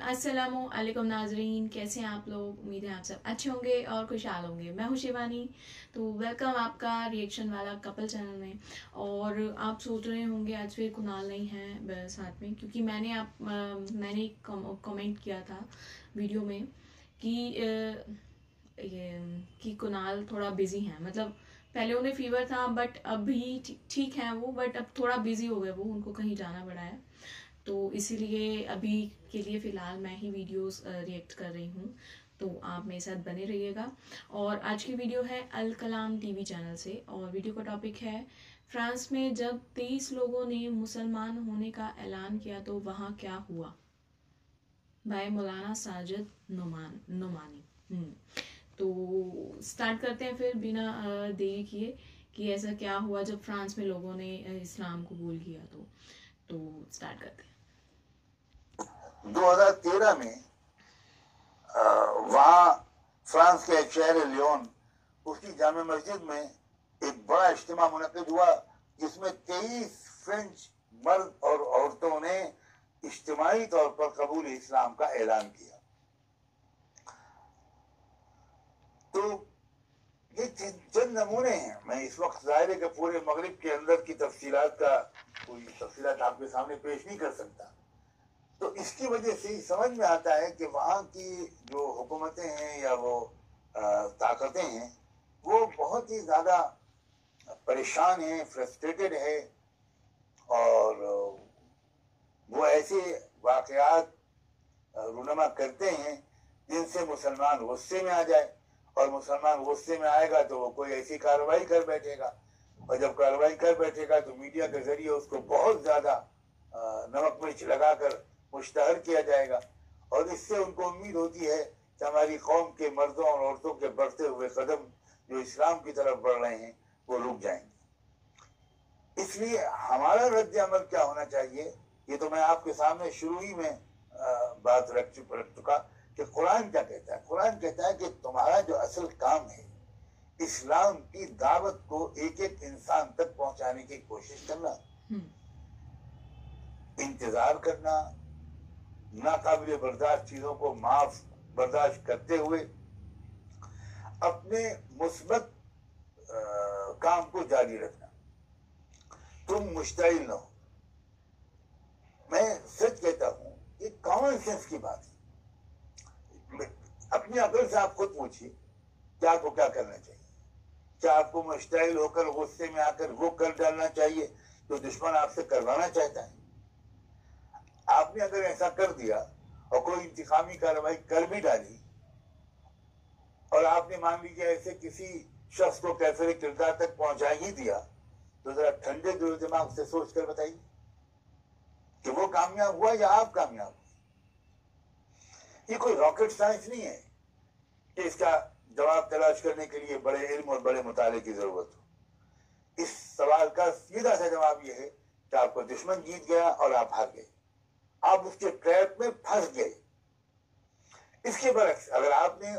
अस्सलामुअलैकुम नाजरीन कैसे हैं आप लोग? उम्मीद है आप सब अच्छे होंगे और खुशहाल होंगे। मैं हूँ शिवानी तो वेलकम आपका रिएक्शन वाला कपल चैनल में। और आप सोच रहे होंगे आज फिर कुणाल नहीं है साथ में क्योंकि मैंने आप आ, मैंने कमेंट किया था वीडियो में कि ये कि कुणाल थोड़ा बिज़ी हैं। मतलब पहले उन्हें फीवर था बट अभी ठीक है वो बट अब थोड़ा बिज़ी हो गए वो उनको कहीं जाना पड़ा है। तो इसीलिए अभी के लिए फ़िलहाल मैं ही वीडियोस रिएक्ट कर रही हूँ। तो आप मेरे साथ बने रहिएगा। और आज की वीडियो है अल कलाम टीवी चैनल से। और वीडियो का टॉपिक है फ्रांस में जब तेईस लोगों ने मुसलमान होने का ऐलान किया तो वहाँ क्या हुआ? बाय मौलाना साजिद नुमान नुमानी। हम्म, तो स्टार्ट करते हैं फिर बिना देरी किए कि ऐसा क्या हुआ जब फ्रांस में लोगों ने इस्लाम कबूल किया तो। तो स्टार्ट करते हैं। 2013 में वहाँ फ्रांस के शहर लियोन, उसकी जाम मस्जिद में एक बड़ा इज्तम मुनद हुआ, जिसमें तेईस फ्रेंच मर्द और औरतों ने इज्तमाही तौर पर कबूल इस्लाम का ऐलान किया। तो ये चंद नमूने हैं। मैं इस वक्त ज़ाहिर के पूरे मगरब के अंदर की तफसीलात का कोई तफसीलात आपके सामने पेश नहीं कर सकता। तो इसकी वजह से समझ में आता है कि वहाँ की जो हुकूमतें हैं या वो ताकतें हैं, वो बहुत ही ज़्यादा परेशान हैं फ्रस्ट्रेटेड है और वो ऐसे वाकयात रूनमा करते हैं जिनसे मुसलमान गुस्से में आ जाए और मुसलमान गुस्से में आएगा तो वो कोई ऐसी कार्रवाई कर बैठेगा और जब कार्रवाई कर बैठेगा तो मीडिया के ज़रिए उसको बहुत ज़्यादा नमक मिर्च लगाकर मुश्तहर किया जाएगा। और इससे उनको उम्मीद होती है कि हमारी कौम के मर्दों और औरतों के बढ़ते हुए कदम जो इस्लाम की तरफ़ बढ़ रहे हैं वो रुक जाएँगे। इसलिए हमारा रद्द अमल क्या होना चाहिए? ये तो मैं आपके सामने शुरू ही में बात रख चुका कि कुरान क्या कहता है? कुरान कहता है कि तुम्हारा जो असल काम है इस्लाम की दावत को एक एक इंसान तक पहुँचाने की कोशिश करना हम्म। इंतज़ार करना नाकाबिल बर्दाश्त चीज़ों को माफ़, बर्दाश्त करते हुए अपने मुस्बत काम को जारी रखना। तुम मुश्तिल न हो। मैं सच कहता हूँ, ये कॉमन सेंस की बात है। अपनी अकल से आप खुद पूछिए, कि आपको क्या करना चाहिए? क्या आपको मुश्तिल होकर गुस्से में आकर वो कर डालना चाहिए, जो दुश्मन आपसे करवाना चाहता है? आपने अगर ऐसा कर दिया और कोई इंतकामी कार्रवाई कर भी डाली। और आपने मान लीजिए ऐसे किसी शख्स को कैफ़े किरदार तक पहुँचा ही दिया तो जरा ठंडे दिल दिमाग से सोच कर बताइए कि वो कामयाब हुआ या आप कामयाब हुए। ये कोई रॉकेट साइंस नहीं है। कि इसका जवाब तलाश करने के लिए बड़े इल्म और बड़े मुताले की ज़रूरत हो। इस सवाल का सीधा सा जवाब यह है कि आपको दुश्मन जीत गया और आप हार गए। आप उसके ट्रैप में फंस गए। इसके बरक्स अगर आपने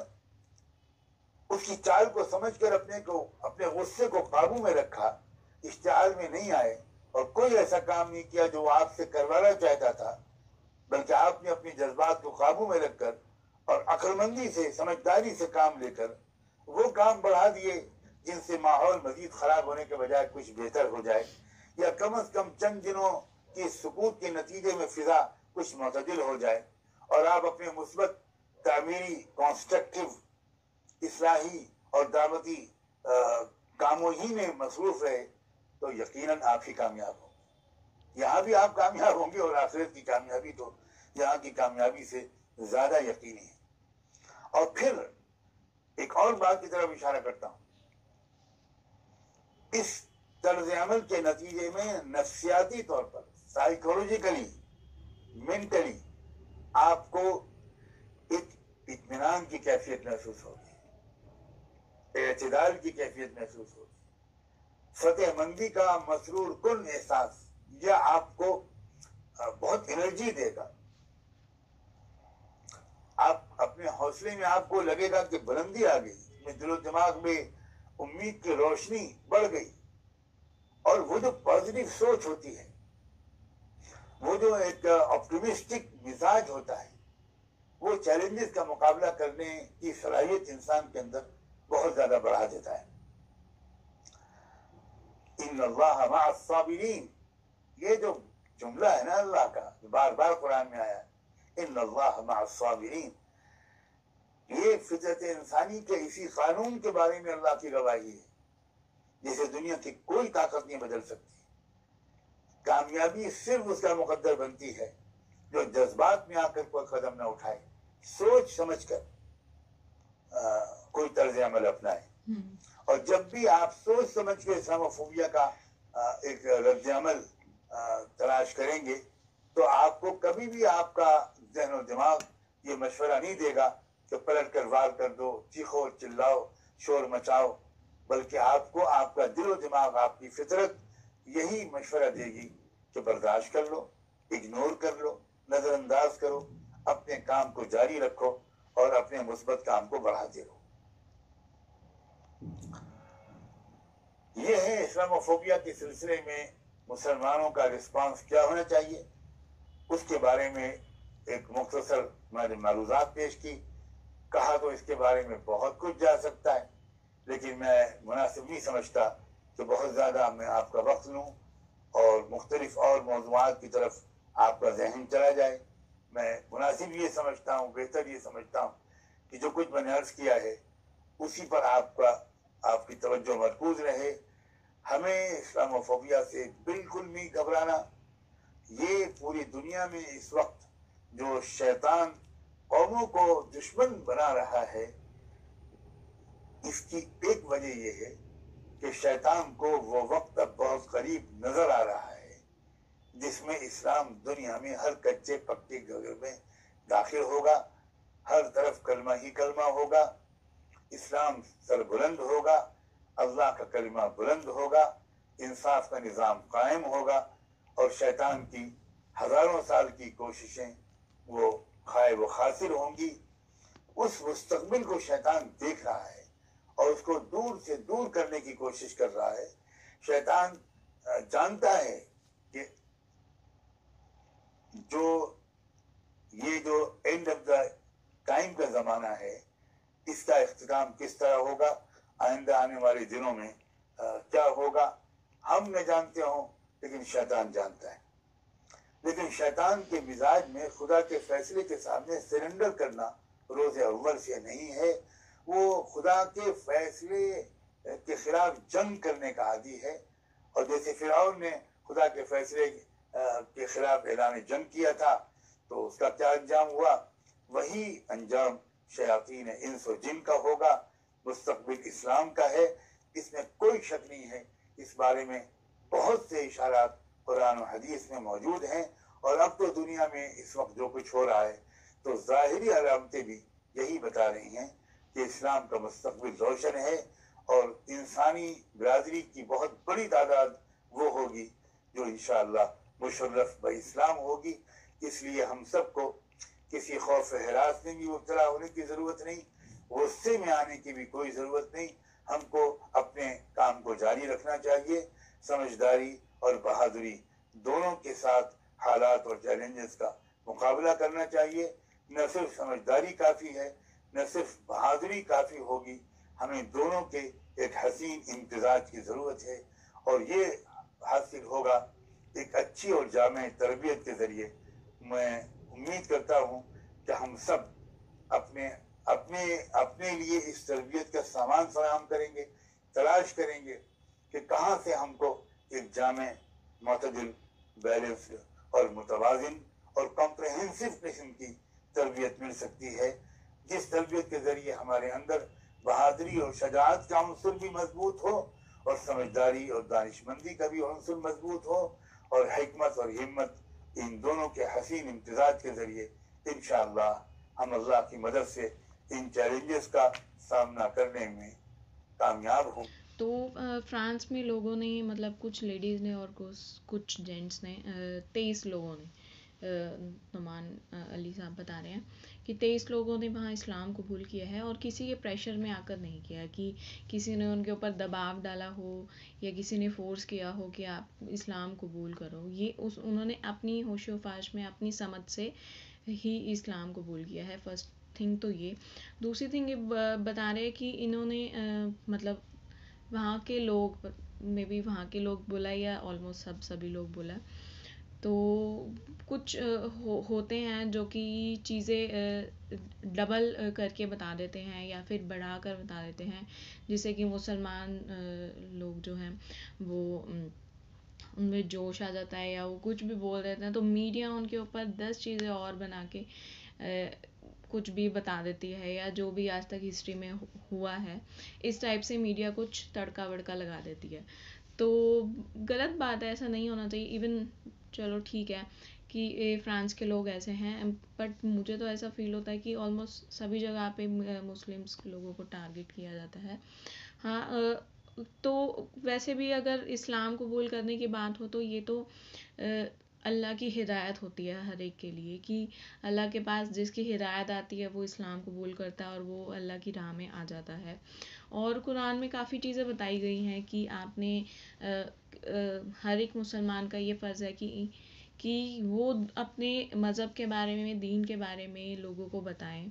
उसकी चाल को समझकर अपने को, अपने गुस्से को काबू में रखा, इस चाल में नहीं आए और कोई ऐसा काम नहीं किया जो आपसे करवाना चाहता था, बल्कि आपने अपने जज्बात को काबू में रखकर और अक्लमंदी से, समझदारी से काम लेकर वो काम बढ़ा दिए जिनसे माहौल मजीद खराब होने के बजाय कुछ बेहतर हो जाए। या कम अज कम चंद दिनों कि सुकूत के नतीजे में फिजा कुछ मतदिल हो जाए और आप अपने मुस्बत, तामीरी कॉन्स्ट्रक्टिव इसलाही और दावती कामों ही में मसरूफ रहे तो यकीनन आप ही कामयाब हो यहाँ भी आप कामयाब होंगे और आखिरत की कामयाबी तो यहाँ की कामयाबी से ज़्यादा यकीनी है। और फिर एक और बात की तरफ़ इशारा करता हूँ। इस तर्ज अमल के नतीजे में नफसियाती तौर पर साइकोलॉजिकली मेंटली आपको एक इतमान की कैफियत महसूस होगी एतदाल की कैफियत महसूस होगी। फतेह मंदी का मसरूर कुन एहसास, यह आपको बहुत एनर्जी देगा। आप अपने हौसले में आपको लगेगा कि बुलंदी आ गई दिलो दिमाग में उम्मीद की रोशनी बढ़ गई। और वो जो पॉजिटिव सोच होती है वो जो एक ऑप्टिमिस्टिक मिजाज होता है, वो चैलेंजेस का मुकाबला करने की सलाहियत इंसान के अंदर बहुत ज़्यादा बढ़ा देता है। इन ये जो जुमला है ना अल्लाह का, जो बार बार कुरान में आया इन अल्लाह ये फितरत इंसानी के इसी कानून के बारे में अल्लाह की गवाही है, जिसे दुनिया की कोई ताकत नहीं बदल सकती। कामयाबी सिर्फ़ उसका मुकद्दर बनती है जो जज्बात में आकर कोई कदम ना उठाए। सोच समझ कर आ, कोई तर्ज अमल अपनाए। हम्म। और जब भी आप सोच समझ के इस्लामोफोबिया का आ, एक रद्द अमल तलाश करेंगे तो आपको कभी भी आपका जहन और दिमाग ये मशवरा नहीं देगा कि पलट कर वार कर दो चीखो चिल्लाओ शोर मचाओ बल्कि आपको आपका दिलो दिमाग आपकी फितरत यही मशवरा देगी। कि बर्दाश्त कर लो इग्नोर कर लो, नजरअंदाज करो, अपने काम को जारी रखो और अपने मुस्बत काम को बढ़ाते रहो। ये है इस्लामोफोबिया के सिलसिले में मुसलमानों का रिस्पांस क्या होना चाहिए? उसके बारे में एक मुख्तसर मैंने मरूजात पेश की। कहा तो इसके बारे में बहुत कुछ जा सकता है, लेकिन मैं मुनासिब नहीं समझता कि बहुत ज़्यादा मैं आपका वक्त लूँ। और मुख्तलिफ़ और मौजूद की तरफ़ आपका जहन चला जाए। मैं मुनासिब ये समझता हूँ, बेहतर ये समझता हूँ कि जो कुछ मैंने अर्ज़ किया है, उसी पर आपका, आपकी तवज्जो मरकूज रहे। हमें इस्लामोफोबिया से बिल्कुल भी घबराना, ये पूरी दुनिया में इस वक्त जो शैतान कौमों को दुश्मन बना रहा है, इसकी एक वजह यह है कि शैतान को वो वक्त अब करीब नज़र आ रहा है, जिसमें इस्लाम दुनिया में हर कच्चे पक्के घर में दाखिल होगा, हर तरफ़ कलमा ही कलमा होगा, इस्लाम सरबुलंद होगा, अल्लाह का कलमा बुलंद होगा, इंसाफ का निज़ाम कायम होगा, और शैतान की हज़ारों साल की कोशिशें वो खाए वो खासिर होंगी। उस मुस्तबिल को शैतान देख रहा है और उसको दूर से दूर करने की कोशिश कर रहा है। शैतान जानता है कि जो ये जो एंड ऑफ़ द टाइम का जमाना है इसका अख्ताम किस तरह होगा आइंदा आने वाले दिनों में आ, क्या होगा हम न जानते हो लेकिन शैतान जानता है। लेकिन शैतान के मिजाज में खुदा के फैसले के सामने सरेंडर करना रोज अव्वल से नहीं है। वो खुदा के फैसले के खिलाफ जंग करने का आदि है। और जैसे फिर ने खुदा के फैसले के खिलाफ ऐलान जंग किया था तो उसका क्या अंजाम हुआ? वही अंजाम शयातीन इंस जिन का होगा, मुस्तकबिल इस्लाम का है। इसमें कोई शक नहीं है। इस बारे में बहुत से इशारा कुरान और हदीस में मौजूद हैं। और अब तो दुनिया में इस वक्त जो कुछ हो रहा है तो ज़ाहिरी अलामतें भी यही बता रही हैं कि इस्लाम का मुस्तकबिल रोशन है। और इंसानी बरदरी की बहुत बड़ी तादाद वो होगी जो इन मुशर्रफ ब इस्लाम होगी। इसलिए हम सबको किसी खौफ हरास में भी मुबतला होने की ज़रूरत नहीं, गुस्से में आने की भी कोई ज़रूरत नहीं। हमको अपने काम को जारी रखना चाहिए। समझदारी और बहादुरी दोनों के साथ हालात और चैलेंजेस का मुकाबला करना चाहिए। न सिर्फ़ समझदारी काफ़ी है, न सिर्फ़ बहादुरी काफ़ी होगी हमें दोनों के एक हसीन इम्तजाज की ज़रूरत है और ये हासिल होगा एक अच्छी और जाम तरबियत के ज़रिए। मैं उम्मीद करता हूँ कि हम सब अपने अपने अपने लिए इस तरबियत का सामान फराम करेंगे, तलाश करेंगे कि कहाँ से हमको एक जाम मतदिल बैलेंस और मुतवाजन और कॉम्प्रहेंसिव किस्म की तरबियत मिल सकती है। जिस तरबियत के ज़रिए हमारे अंदर बहादुरी और शजात का अंसर भी मज़बूत हो, और समझदारी और दानिशमंदी का भी अंसर मज़बूत हो, और हमत और हिम्मत इन दोनों के हसीन इम्तजाज के ज़रिए इन हम अल्लाह की मदद से इन चैलेंजेस का सामना करने में कामयाब हूँ। तो फ्रांस में लोगों ने मतलब कुछ लेडीज़ ने और कुछ कुछ जेंट्स ने तेईस लोगों ने नुमान अली साहब बता रहे हैं। कि तेईस लोगों ने वहाँ इस्लाम कबूल किया है और किसी के प्रेशर में आकर नहीं किया कि किसी ने उनके ऊपर दबाव डाला हो या किसी ने फोर्स किया हो कि आप इस्लाम कबूल करो। ये उस उन्होंने अपनी होशो फाश में अपनी समझ से ही इस्लाम कबूल किया है। फ़र्स्ट थिंग तो ये। दूसरी थिंग ये बता रहे हैं कि इन्होंने आ, मतलब वहाँ के लोग मे बी वहाँ के लोग बोला या ऑलमोस्ट सब सभी लोग बोला तो कुछ हो, होते हैं जो कि चीज़ें डबल करके बता देते हैं या फिर बढ़ा कर बता देते हैं। जिससे कि मुसलमान लोग जो हैं वो उनमें जोश आ जाता है या वो कुछ भी बोल देते हैं तो मीडिया उनके ऊपर दस चीज़ें और बना के कुछ भी बता देती है या जो भी आज तक हिस्ट्री में हुआ है इस टाइप से मीडिया कुछ तड़का वड़का लगा देती है। तो गलत बात है ऐसा नहीं होना चाहिए। इवन चलो ठीक है कि ये फ्रांस के लोग ऐसे हैं बट मुझे तो ऐसा फील होता है कि ऑलमोस्ट सभी जगह पे मुस्लिम्स लोगों को टारगेट किया जाता है। हाँ तो वैसे भी अगर इस्लाम कबूल करने की बात हो तो ये तो अल्लाह की हिदायत होती है हर एक के लिए कि अल्लाह के पास जिसकी हिदायत आती है वो इस्लाम कबूल करता है और वो अल्लाह की राह में आ जाता है। और कुरान में काफ़ी चीज़ें बताई गई हैं कि आपने आ, आ, हर एक मुसलमान का ये फ़र्ज़ है कि कि वो अपने मज़हब के बारे में दीन के बारे में लोगों को बताएँ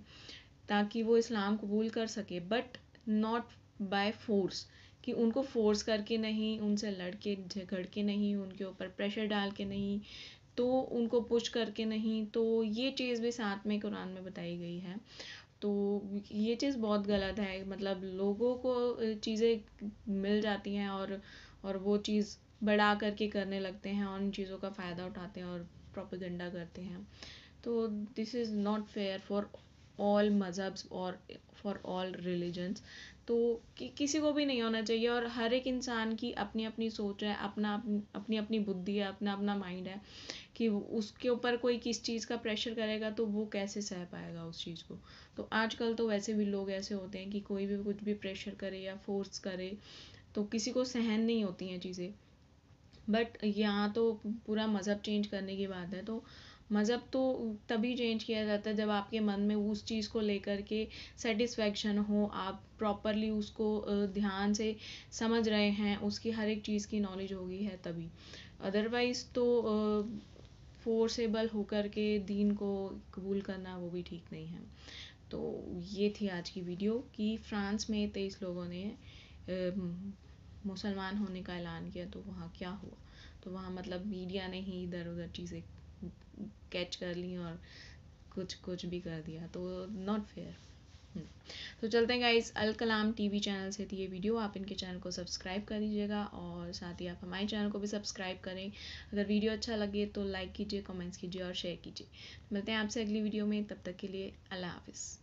ताकि वो इस्लाम कबूल कर सके बट नॉट बाय फोर्स कि उनको फोर्स करके नहीं, उनसे लड़ के झगड़ के नहीं, उनके ऊपर प्रेशर डाल के नहीं तो उनको पुश करके नहीं तो ये चीज़ भी साथ में कुरान में बताई गई है। तो ये चीज़ बहुत गलत है। मतलब लोगों को चीज़ें मिल जाती हैं और और वो चीज़ बढ़ा करके करने लगते हैं और उन चीज़ों का फ़ायदा उठाते हैं और प्रोपेगेंडा करते हैं। तो this is not fair for all मज़हब्स और फॉर ऑल रिलीजन्स तो कि, किसी को भी नहीं होना चाहिए और हर एक इंसान की अपनी अपनी सोच है, अपना अपनी अपनी बुद्धि है अपना अपना माइंड है कि उसके ऊपर कोई किस चीज़ का प्रेशर करेगा तो वो कैसे सह पाएगा उस चीज़ को। तो आजकल तो वैसे भी लोग ऐसे होते हैं कि कोई भी, कुछ भी प्रेशर करे या फोर्स करे तो किसी को सहन नहीं होती हैं चीज़ें। बट यहाँ तो पूरा मज़हब चेंज करने की बात है तो मज़हब तो तभी चेंज किया जाता है जब आपके मन में उस चीज़ को लेकर के सेटिस्फेक्शन हो, आप प्रॉपरली उसको ध्यान से समझ रहे हैं, उसकी हर एक चीज़ की नॉलेज होगी है तभी। अदरवाइज़ तो फोर्सेबल होकर के दीन को कबूल करना वो भी ठीक नहीं है। तो ये थी आज की वीडियो कि फ्रांस में तेईस लोगों ने मुसलमान होने का ऐलान किया तो वहाँ क्या हुआ? तो वहाँ मतलब मीडिया ने ही इधर उधर चीज़ें कैच कर ली और कुछ कुछ भी कर दिया तो नॉट फेयर तो चलते हैं guys Al Kalam TV channel से थी ये वीडियो आप इनके चैनल को सब्सक्राइब कर दीजिएगा और साथ ही आप हमारे चैनल को भी सब्सक्राइब करें। अगर वीडियो अच्छा लगे तो लाइक कीजिए कमेंट्स कीजिए और शेयर कीजिए। मिलते हैं आपसे अगली वीडियो में, तब तक के लिए अल्लाह हाफिज़।